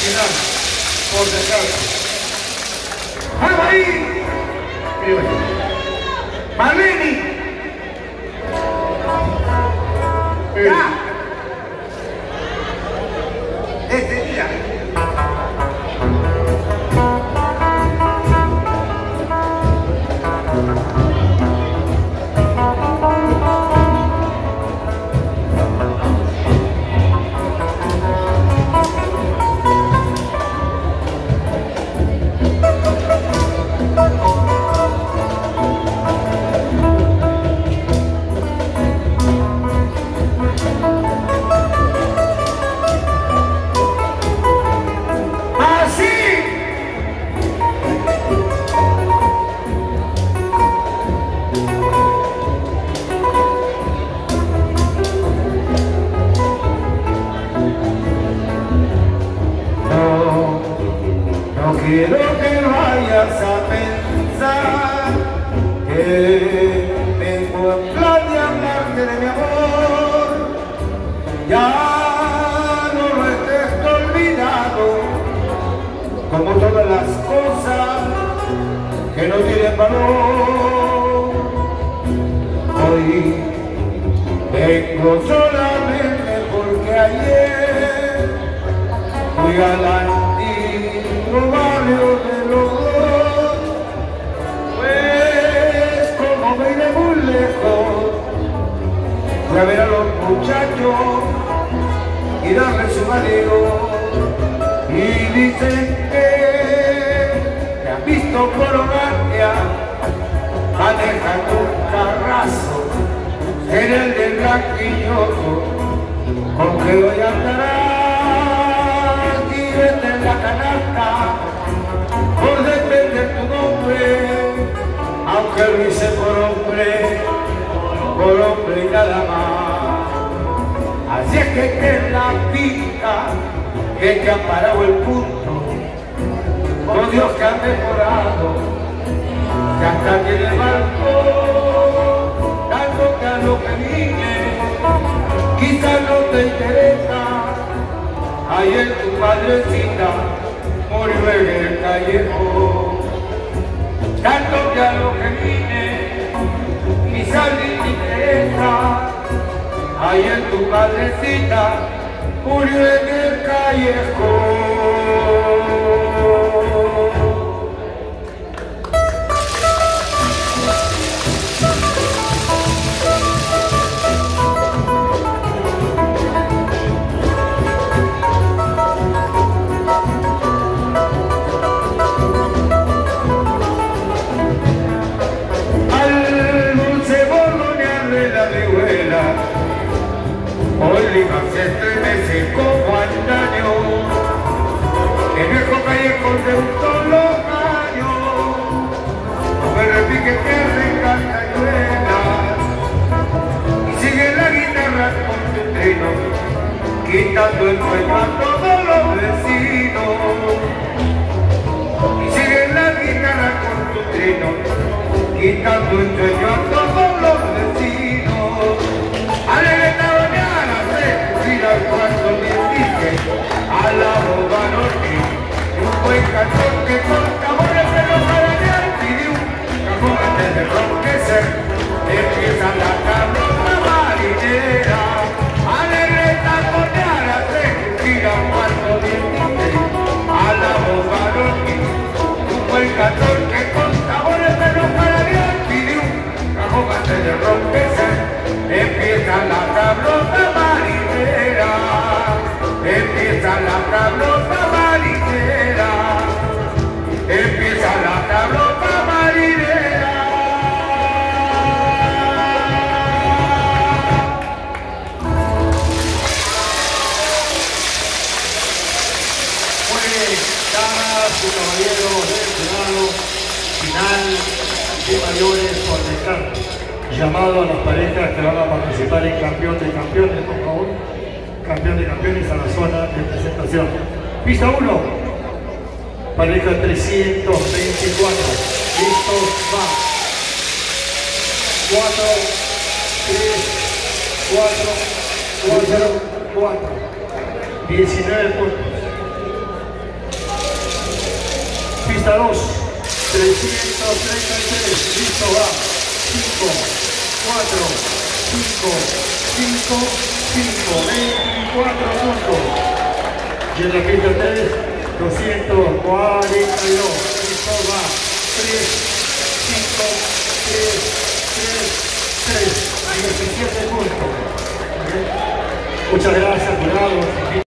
final, por descarga. ¡Vamos ahí! Quiero que vayas a pensar que tengo en plan de hablarte de mi amor. Ya no lo estés olvidado, como todas las cosas que no tienen valor. Hoy vengo solamente porque ayer fui al fui a ver a los muchachos y darle su marido, y dicen que me han visto por Ogatia manejando un carrazo en el del Blanquilloso, con que voy a andar en la canasta por defender tu nombre, aunque lo hice por hombre, por y nada más. Así es que en la pista que te ha parado el punto, por Dios que ha mejorado, que hasta tiene el balcón, tanto que a lo que vine, quizás no te interesa. Ayer tu padrecita murió en el callejón. Tanto que a lo que vine, quizás interesa. Ayer tu padrecita murió en el callejón. Quitando el a todos los vecinos, y sigue la guitarra con tu trino, quitando el y caballeros del final de mayores por descargo. Llamado a las parejas que van a participar en campeón de campeones, por favor. Campeón de campeones a la zona de presentación. Pista 1. Pareja 324. Listos, va. 4, 3, 4, 4, 4. 19 puntos. Pista 2, 333, listo, va. 5, 4, 5, 5, 5, 24 puntos. Y la pista 3, 242, listo, va. 3, 5, 3, 3, 3, 17 puntos. Muchas gracias, jurados.